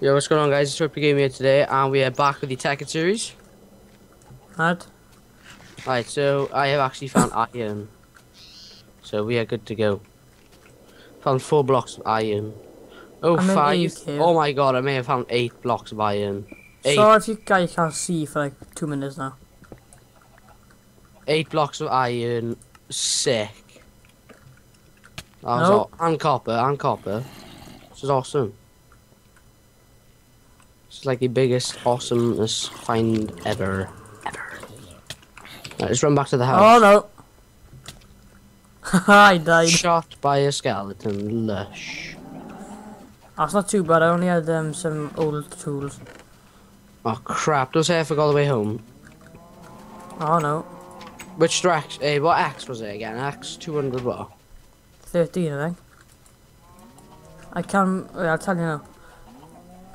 Yo, what's going on guys? It's Ripper Game here today and we are back with the Tekkit series. Right? Right, so I have actually found iron. So we are good to go. Found four blocks of iron. Oh, five. Oh my god, I may have found eight blocks of iron. Eight, Sorry if you guys can't see for like two minutes now. eight blocks of iron. Sick. That was all. And copper, and copper. This is awesome. This is like the biggest awesomest find ever. Ever. Right, let's run back to the house. Oh no! I died. Shot by a skeleton. Lush. That's not too bad. I only had um, some old tools. Oh crap! Don't say I forgot all the way home. Oh no. Which axe? Eh, what axe was it again? Axe 200 what? 13, I think. I can. Wait, I'll tell you now.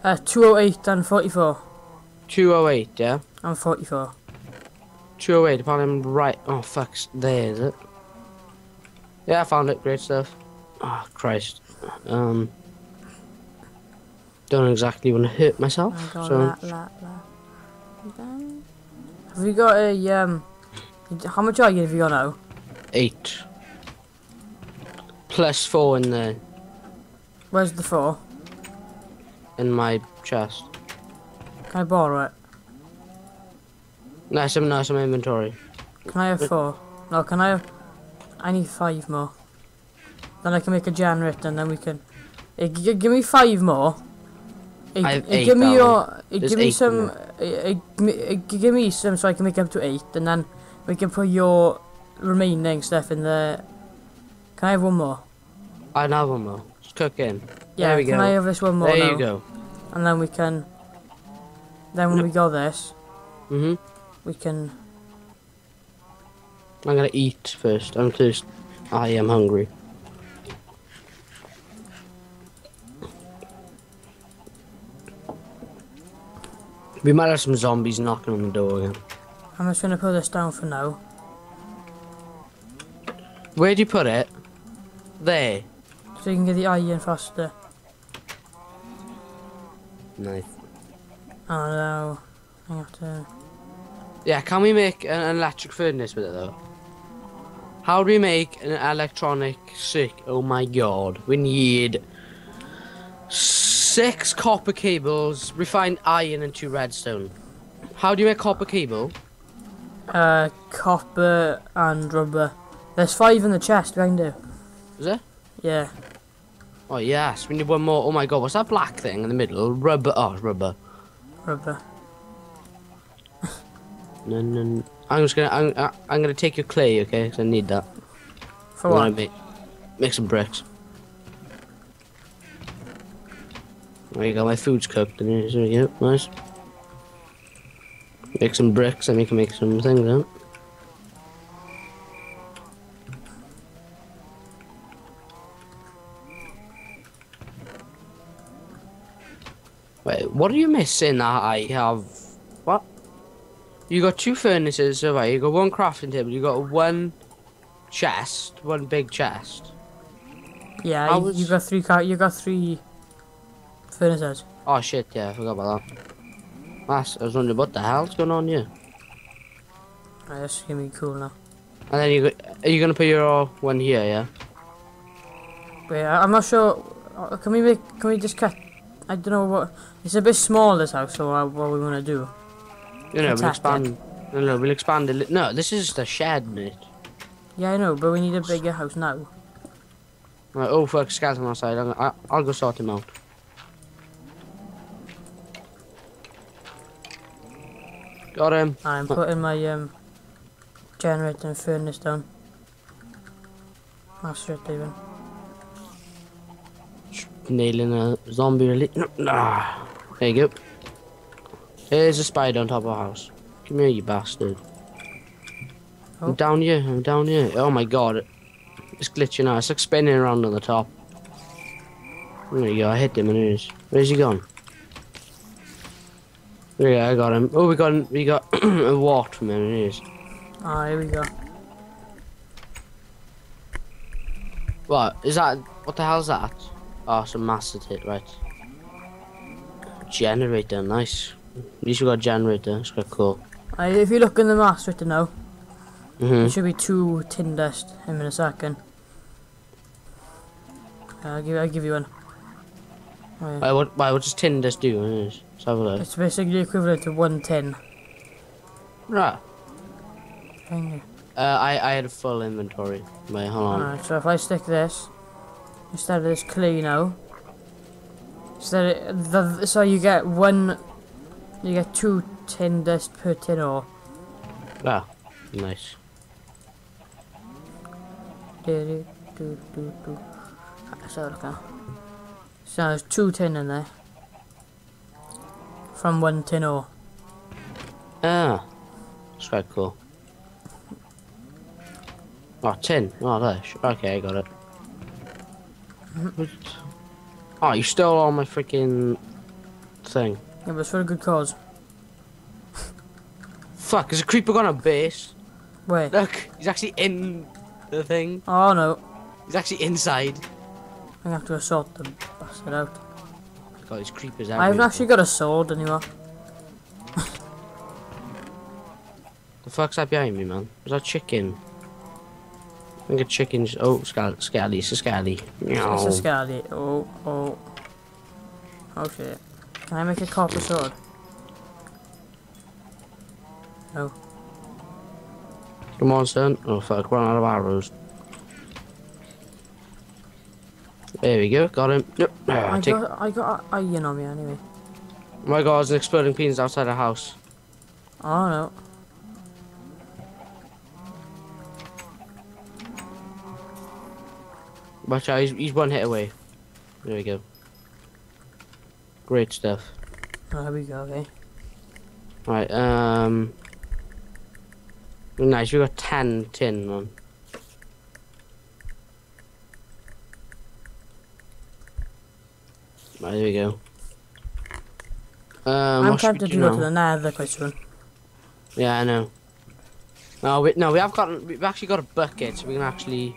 Uh, 208 and 44. 208, yeah? And 44. 208 upon him right. Oh fuck! There is it. Yeah, I found it. Great stuff. Oh Christ. Um. Don't exactly want to hurt myself. Got So la, la, la. Have you got a um? How much are you have you got now? eight. Plus four in there. Where's the four? In my chest. Can I borrow it? No, some no, some inventory. Can I have four? No, can I have... I need five more. Then I can make a generator and then we can... Eh, g- give me five more. Eh, I have eh, eight give me your... eh, give me some... eh, eh, g- me- eh, g- give me some so I can make up to eight and then we can put your remaining stuff in there. Can I have one more? I have one more. Just cook in. Yeah, There we can go. I have this one more there now? you go. And then we can... Then when No. we go this, Mhm. we can... I'm gonna eat first. I'm thirsty. I am hungry. We might have some zombies knocking on the door again. I'm just gonna put this down for now. Where'd you put it? There. So you can get the iron faster. Nice. Oh no. I have to... Yeah, can we make an an electric furnace with it though? How do we make an electronic sick? Oh my god. We need six copper cables, refined iron, and two redstone. How do you make copper cable? Uh, copper and rubber. There's five in the chest behind you. Is it? Yeah. Oh yes, we need one more. Oh my god, what's that black thing in the middle? Rubber. Oh, rubber. Rubber. No, no, no. I'm just gonna. I'm, I'm gonna take your clay, okay? 'Cause I need that. For what? make, make some bricks. There you go. My food's cooked. There go. Nice. Make some bricks, and we can make some things out. Wait, what are you missing that I have? What? You got two furnaces, so right, you got one crafting table, you got one chest, one big chest. Yeah, I you, was- you got three car. You got three furnaces. Oh shit, yeah, I forgot about that. That's, I was wondering what the hell's going on here. Right, this is gonna be cool now. And then you are you gonna put your one here, yeah? Wait, I- I'm not sure. uh, Can we make? Can we just cut? I don't know what. It's a bit small this house, so uh, what we wanna do? You know, we'll expand. No, no, we'll expand it. No, this is just a shed, mate. Yeah, I know, but we need a bigger house now. Right, oh fuck, skeleton outside. I'm, I, I'll go sort him out. Got him. I'm putting my um generator and furnace down. That's it, even. Nailing a zombie really. No, nah. There you go. There's a spider on top of the house. Come here, you bastard. Oh. I'm down here. I'm down here. Oh my god. It's glitching out. It's like spinning around on the top. There you go. I hit him and it is. Where's he gone? There you go. I got him. Oh, we got we got a wart from him. and It is. Ah, here we go. What is that? What the hell's that? Oh, some master hit, right? generator, nice. At least we got a generator, it's quite cool. Uh, if you look in the right now, hmm there should be two tin dust in a second. Uh, I'll give I'll give you one. Oh, yeah. Why, what, why, what does tin dust do? Let's have a look. It's basically equivalent to one tin. Right. Thank you. Uh, I, I had a full inventory. Wait, hold on. Alright, so if I stick this instead of this instead of the, so you get one, you get two tin dust per tin ore. Ah, nice. Do, do, do, do, do. Let's look now. So there's two tin in there from one tin ore. Ah, that's quite cool. Oh, tin. Oh, there. Okay, I got it. Oh, you stole all my freaking thing. Yeah, but it's for a good cause. Fuck, is a creeper gone on base? Wait. Look, he's actually in the thing. Oh no, He's actually inside. I'm gonna have to assault the bastard out. God, these creepers out. I haven't actually got a sword anymore. The fuck's that behind me, man? Was that chicken? I think a chicken's. Oh, scal- scaly, It's a scally. Meow. It's a scally. Oh, oh. Oh shit. Can I make a copper sword? No. Come on, son. Oh, fuck. Run out of arrows. There we go. Got him. Yep. Ah, I take- got, I got iron on me anyway. Oh my god, there's an exploding penis outside the house. Oh no. Watch out, he's, he's one hit away. There we go. Great stuff. Oh, there we go, okay. Right, um... Nice, we got 10 tin, man. Right, there we go. Um, I'm what should we tempted to do now? to the nether. Yeah, I know. No, we, no, we have got, we've actually got a bucket, so we can actually,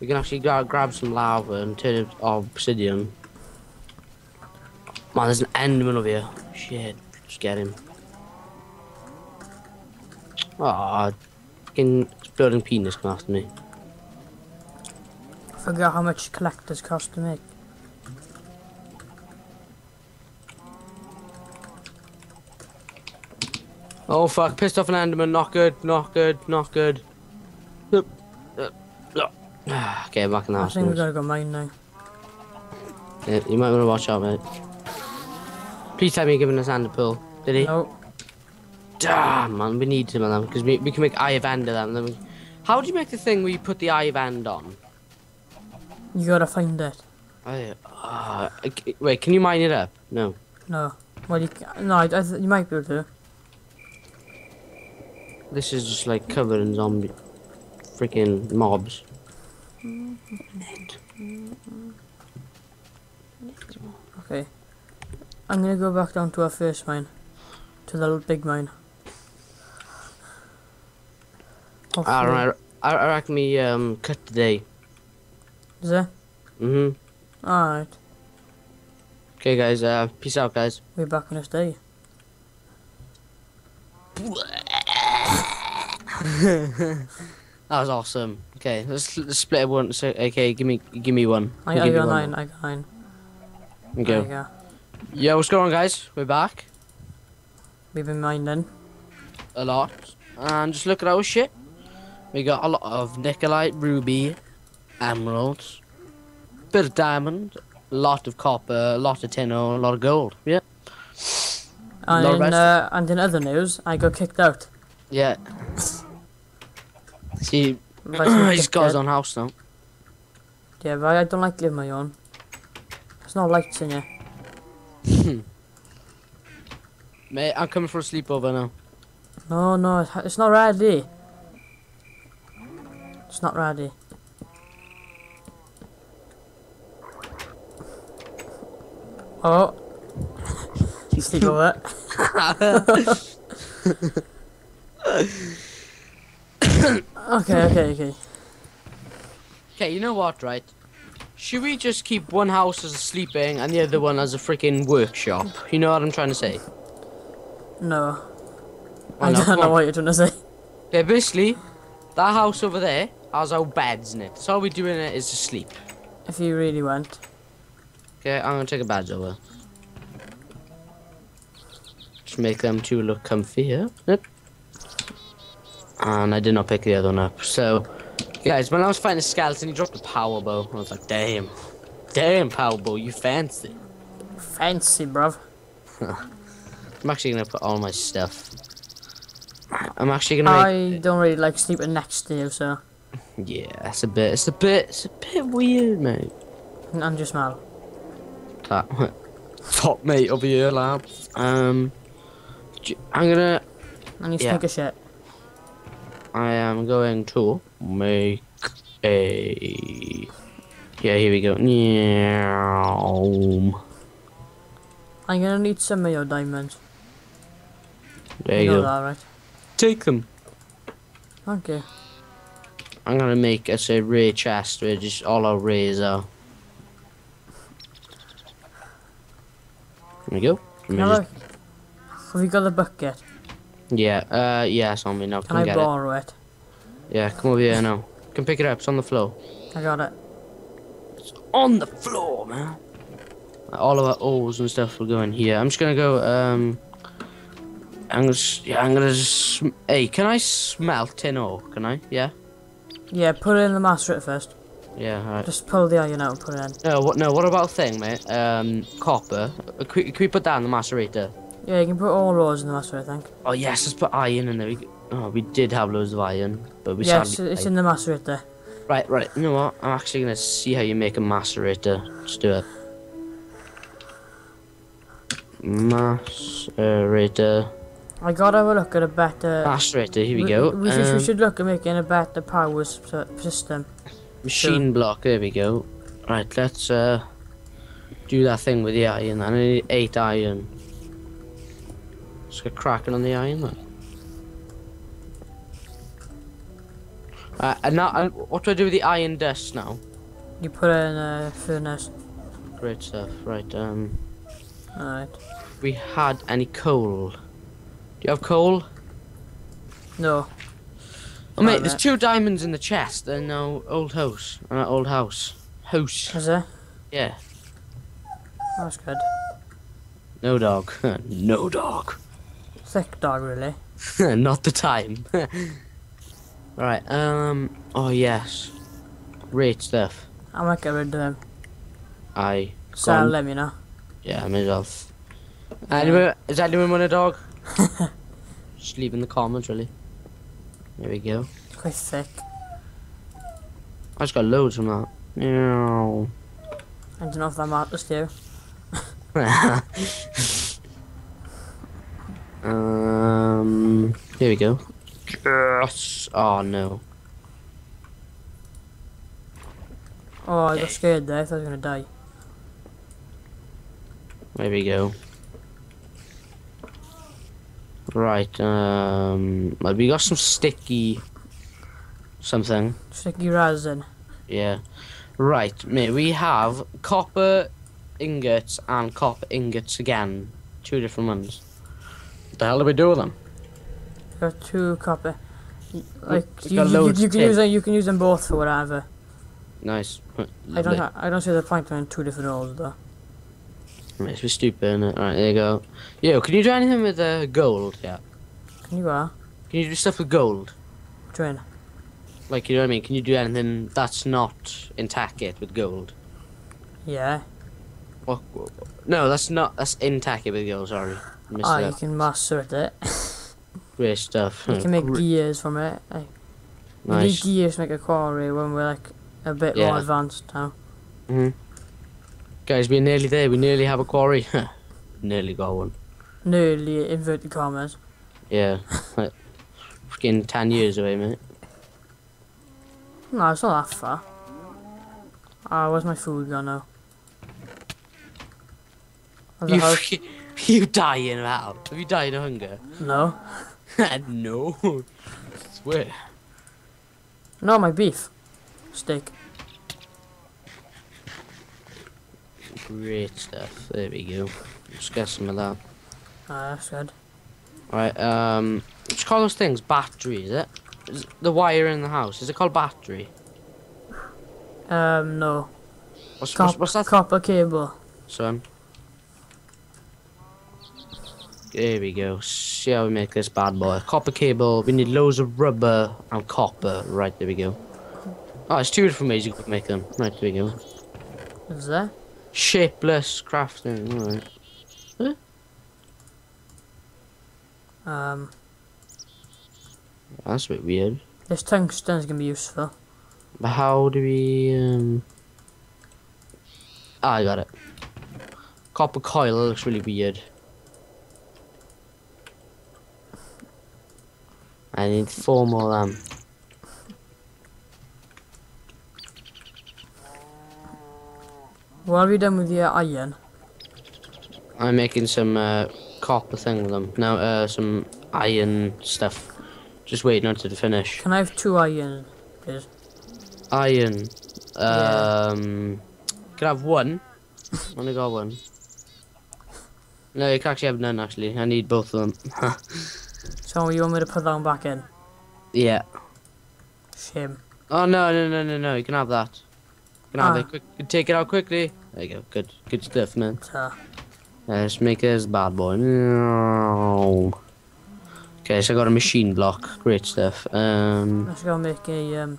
we can actually gra grab some lava and turn it of obsidian. Man, there's an enderman over here. Shit, just get him. Aw, fucking exploding penis come after me. Forgot how much collectors cost to make. Oh fuck, pissed off an enderman, not good, not good, not good. Yup. Okay, back in the I house. think we gotta go mine now. Yeah, you might want to watch out, mate. Please tell me you're giving us hand a pull. Did he? No, Damn, man, we need some of them because we, we can make eye of end of them. Then we... How do you make the thing where you put the eye of end on? you gotta find it. I, uh, wait, can you mine it up? No. No. Well, you ca- no, I, I you might be able to. This is just like covered in zombie freaking mobs. Okay. I'm gonna go back down to our first mine. To the little big mine. Hopefully- Alright, I, I reckon we um, cut today. Is it? hmm Alright. Okay, guys, uh, peace out, guys. We're back on this day. That was awesome. Okay, let's, let's split it one. Okay, give me give me one. I, I got nine, I got nine. There you There go. you go. Yeah, what's going on, guys? We're back. We've been mining. a lot. And just look at our shit. We got a lot of nikolite, ruby, emeralds, bit of diamond, a lot of copper, a lot of tin ore, a lot of gold. Yeah. And in, uh, and in other news, I got kicked out. Yeah. See, by some he's got his own house now. Yeah, but I don't like living my own. There's no lights in here. Mate, I'm coming for a sleepover now. No, no, it's not ready. It's not ready. Oh. Sleep over. okay, okay, okay. Okay, you know what, right? Should we just keep one house as a sleeping and the other one as a freaking workshop? You know what I'm trying to say? No. I no, don't know on. what you're trying to say. Yeah, basically, that house over there has our beds in it. So all we do in it is to sleep. If you really want. Okay, I'm gonna take a beds over. Just make them two look comfy, Yep. And I did not pick the other one up. So, guys, when I was fighting a skeleton, he dropped a power bow. I was like, damn. Damn, power bow, you fancy. Fancy, bruv. I'm actually gonna put all my stuff. I'm actually gonna. I don't really like sleeping next to you, so. Yeah, it's a bit. It's a bit. It's a bit weird, mate. I'm just mal. That top mate over here, lad. Um, I'm gonna. I need to Yeah. take a shit. I am going to make a. Yeah, here we go. I'm gonna need some of your diamonds. There you know go. that, right? Take them. Okay. I'm gonna make us a ray chest where just all our rays are. There we go. Let me Can I just- Have you got the bucket? Yeah, uh, yeah, it's on me now. Can I get it. borrow it? Yeah, come over here now. Can pick it up. It's on the floor. I got it. It's on the floor, man. All of our O's and stuff will go in here. I'm just gonna go. Um, I'm gonna. Yeah, I'm gonna. Just, hey, can I smelt tin ore? Can I? Yeah. Yeah, put it in the macerate first. Yeah. Alright. Just pull the iron out and put it in. No. What? No. What about thing, mate? Um, copper. Uh, can we put that in the macerator? Yeah, you can put all ores in the macerate, I think. Oh yes, let's put iron in there. We, oh, we did have loads of iron, but we Yes, sadly. it's in the macerate there. Right, right. You know what? I'm actually gonna see how you make a macerator. Let's do it. Macerator. I gotta have a look at a better. Macerator. Here we go. We, should, we Um, should look at making a better power system. Machine block. There we go. Right. Let's uh do that thing with the iron. I need eight iron. Let's get cracking on the iron then. Uh, and now, uh, what do I do with the iron dust now? You put it in a furnace. Great stuff. Right. Um. Alright. we had any coal. Do you have coal? No. Oh mate, there's two diamonds in the chest in our old house. Uh, old house. House. Is there? Yeah. That's good. No dog. no dog. Thick dog, really. Not the time. right. Um. Oh yes. Great stuff. I might get rid of him. I. Sell Gone. them, you know. Yeah, I may as well. Anyone? Is anyone want a dog? Just leave in the comments, really. There we go. Quite thick. I just got loads from that. Meow. I don't know if that matters to you. Um, here we go. Yes. Oh no. Oh, I got scared there. I thought I was gonna die. There we go. Right. Um, we got some sticky something. Sticky resin. Yeah. Right, mate. We have copper ingots and copper ingots again. Two different ones. What the hell do we do with them? Got two copper. Like we you, you, you can use them. You can use them both for whatever. Nice. I don't. Ha- I don't see the point in two different roles though. Makes me stupid, innit? Alright, there you go. Yo, can you do anything with uh, gold? Yeah. Can you go? Can you do stuff with gold? Train. Like, you know what I mean? Can you do anything that's not intact yet with gold? Yeah. What? No, that's not. That's intact with gold. Sorry, Ah, you can master it. Great stuff. You can make gears from it. Like, You need gears to make a quarry when we're like a bit Yeah. more advanced now. hmm Guys, we're nearly there. We nearly have a quarry. nearly got one. Nearly inverted commas. Yeah. like, Freaking ten years away, mate. No, it's not that far. Ah, where's my food gone now? The You, house? freaking- you dying out. Have you died of hunger? No. no. I Swear. No, my beef. Steak. Great stuff. There we go. Let's get some of that. Ah, that's good. Right, um, what you call those things? Battery, is it? Is the wire in the house, is it called battery? Um, no. What's, Cop- what's, what's that, Copper cable. son? There we go. See how we make this bad boy. Copper cable. We need loads of rubber and copper. Right, there we go. Oh, it's two different ways you could make them. Right, there we go. Is there? Shapeless crafting. Alright. Um, That's a bit weird. this tungsten's gonna be useful. But how do we, um... Ah, I got it. Copper coil looks really weird. I need four more of them. What have you done with your iron? I'm making some uh, copper thing with them. Now, uh, some iron stuff. Just waiting until to finish. Can I have two iron, please? Iron. Yeah. Um, can I have one? I only got one. No, you can actually have none. Actually, I need both of them. So you want me to put that one back in? yeah. Shame. Oh no no no no no! You can have that. You can have Ah. it. Quick, take it out quickly. There you go. Good good stuff, man. So, Let's make this bad boy. Okay, so I got a machine block. Great stuff. Um, let's go make a, um,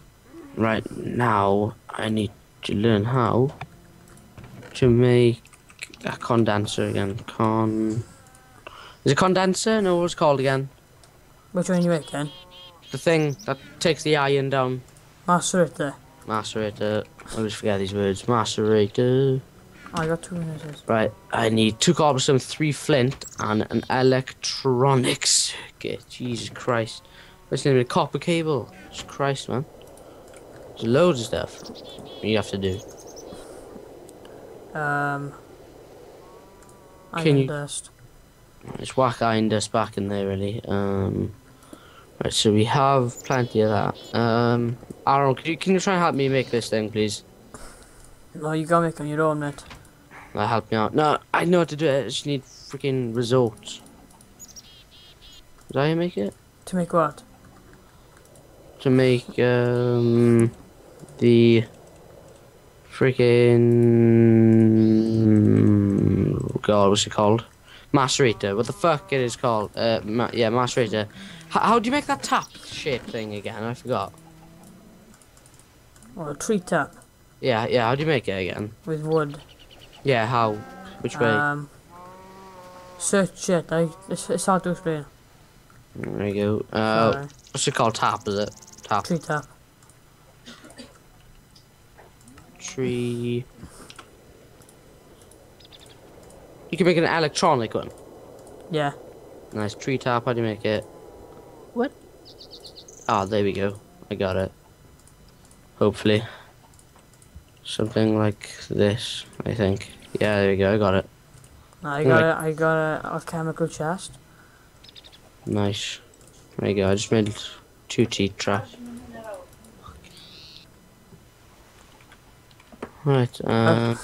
right now I need to learn how to make a condenser again. Con. Is it condenser? No, what's called again? Which one you making? The thing that takes the iron down. Macerator. Macerator. I always forget these words. Macerator. I got two minutes. Right, I need two cobblestone, three flint, and an electronic circuit. Jesus Christ. What's the name of the copper cable? Jesus Christ, man. There's loads of stuff you have to do. Um, Can iron you- dust. Let's whack iron dust back in there, really. Um, right, so we have plenty of that. Um, Aaron, can you, can you try and help me make this thing, please? No, you gotta make on your own, mate. Uh, help me out. No, I know how to do it. I just need freaking results. Did I make it? To make what? to make um the freaking god what's it called macerator what the fuck it is called uh ma- yeah macerator H- how do you make that tap shape thing again i forgot Or a tree tap yeah yeah how do you make it again with wood. yeah how which way Um, search it. I, it's, it's hard to explain. there you go uh Sorry. what's it called tap is it tap Tree tap. tree you can make an electronic one Yeah. Nice tree top. How do you make it? What? Ah, there we go. I got it. Hopefully. Something like this, I think. Yeah, there we go. I got it. I Oh got my- a, I got a alchemical chest. Nice. There you go. I just made two teeth traps. Right. Um.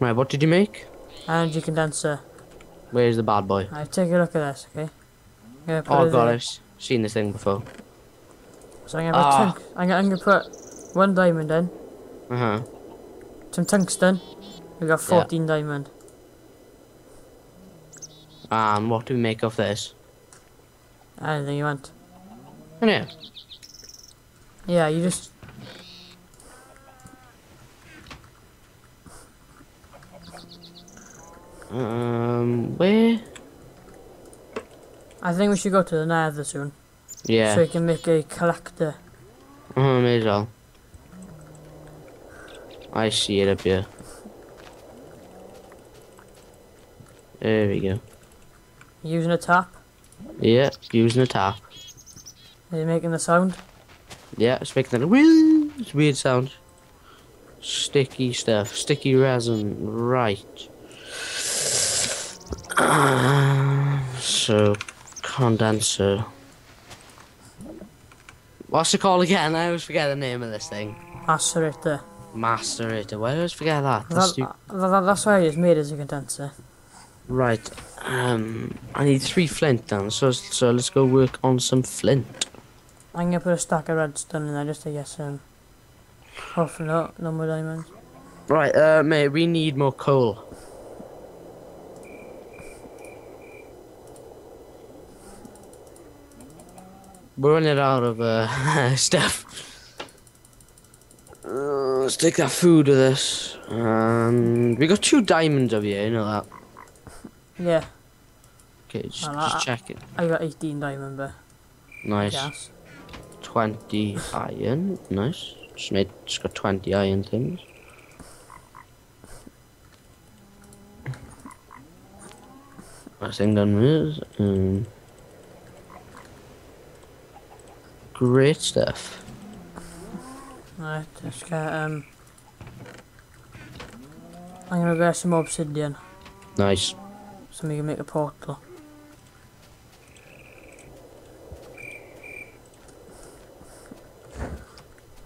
Right. What did you make? Energy condenser. Where's the bad boy? I take a look at this, okay? I'm gonna put Oh god. I've seen this thing before. So I'm gonna, put Ah. I'm, gonna, I'm gonna put one diamond in, Uh huh. some tungsten. We got 14 diamond. Um. What do we make of this? Anything you want. Yeah. Yeah, you just. Um. Where? I think we should go to the nether soon. Yeah. So we can make a collector. Uh, may as well. I see it up here. There we go. Using a tap. Yeah, using a tap. Are you making the sound? Yeah, it's making that wheel. It's weird sound. Sticky stuff. Sticky resin. Right. so, condenser. What's it called again? I always forget the name of this thing. Macerator. Macerator. Why do I always forget that? That's That, that, that, that's why it's made as a condenser. right. Um, I need three flint down, so so let's go work on some flint. I'm gonna put a stack of redstone in there just to get some. Hopefully not, no more diamonds. Right, uh, mate, we need more coal. We're running out of uh, stuff. Uh, let's take that food with us. And we got two diamonds over here, you know that. Yeah, Okay, just, Well, I- check it. I got 18 diamond, but Nice. gas. 20 iron. Nice. Just made, just got 20 iron things. I think done is, um, great stuff. Right, let's get, um. I'm gonna get some obsidian Nice. so we can make a portal.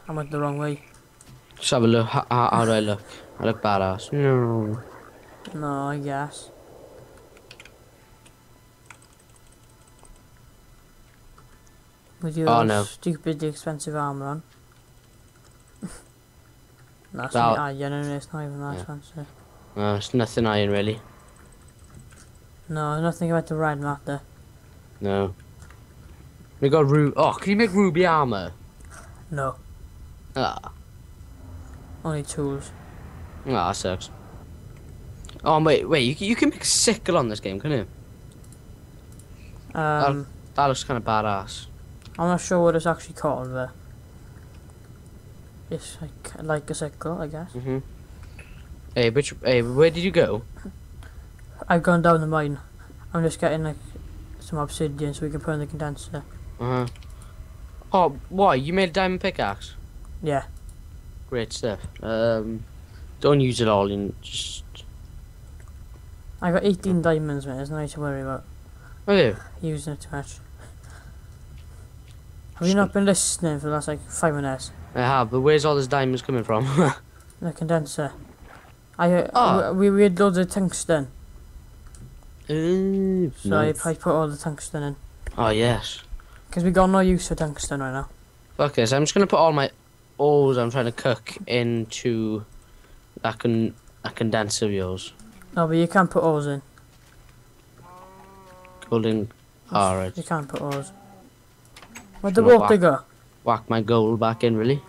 I went the wrong way. Just have a look. How, how, how do I look? I look badass. No. No, I guess. With your Oh, no. stupidly expensive armor on. That's That- not iron and it's not even that Yeah. expensive. Uh, it's nothing iron really. No, nothing about the red matter. No. We got ru. Oh, can you make ruby armor? No, Ah. only tools. Ah, that sucks. Oh wait, wait. You, you can make sickle on this game, can you? Um, That looks kind of badass. I'm not sure what it's actually called, but it's like like a circle, I guess. Mhm. Hey, which? Hey, where did you go? I've gone down the mine. I'm just getting like some obsidian so we can put in the condenser. Uh huh. Oh, why? You made a diamond pickaxe. Yeah, Great stuff. Um, don't use it all. In just. I got 18 diamonds, man. There's nothing to worry about Oh yeah. using it too much. Have you not been listening for the last like five minutes? I have, but where's all this diamonds coming from? The condenser. I uh, Oh. we, we had loads of tungsten, Ooh, so nice. I, put all the tungsten in Oh yes. because we got no use for tungsten right now. Fuck this. I'm just gonna put all my ores I'm trying to cook into that con a condenser of yours. No, but you can't put ores in. Golden. Alright. You can't put ores. Where'd the water whack- go? Whack my gold back in, really?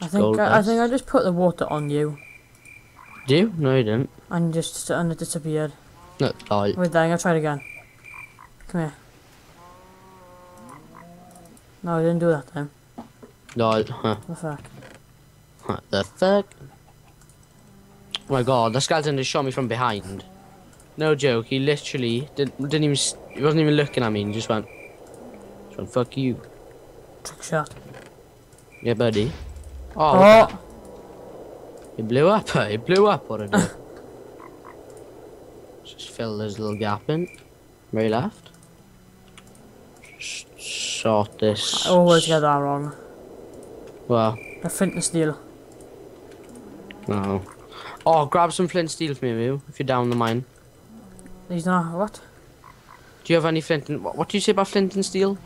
I think I, I think I just put the water on you Do you? No, you didn't. and just and it disappeared. No, lol. Wait, there, I'm gonna try it again. Come here. No, I didn't do that then. Lol. Huh. The fuck? What the fuck? Oh my god, the skeleton just shot me from behind. No joke, he literally didn't, didn't even, he wasn't even looking at me, he just went, went, fuck you. Trick shot. Yeah, buddy. Oh, Oh! it blew up, it blew up, what it just fill this little gap in. Very left. Sort this. I always get that wrong. Well, A flint and steel. no. Oh, grab some flint and steel for me, you, if you're down the mine. He's not what? Do you have any flint and, what, what do you say about flint and steel?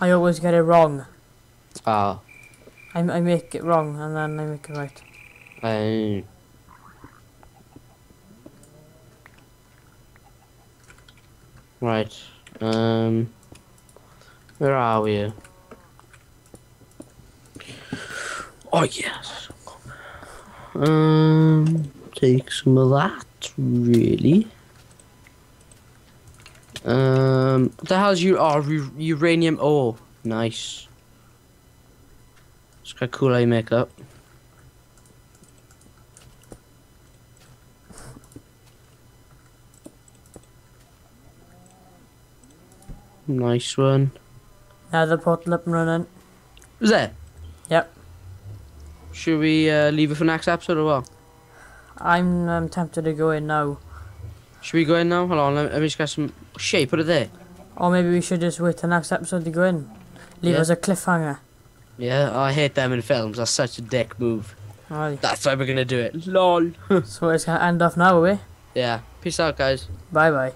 I always get it wrong. Ah, I, I make it wrong and then I make it right. Right. Um, where are we? Oh yes. Um, take some of that. Really. Um, what the hell's you? Oh, uranium. Oh, nice. It's quite cool how you make that. Nice one. Now the portal up and running. Is that? Yep. Should we uh, leave it for next episode or what? I'm um, tempted to go in now. Should we go in now? Hold on, let, let me just get some shape. Put it there. Or maybe we should just wait till next episode to go in. Leave Yeah. us a cliffhanger. Yeah, I hate them in films. That's such a dick move. Aye. That's why we're gonna do it. LOL. so it's gonna end off now, we yeah. Peace out, guys. Bye bye.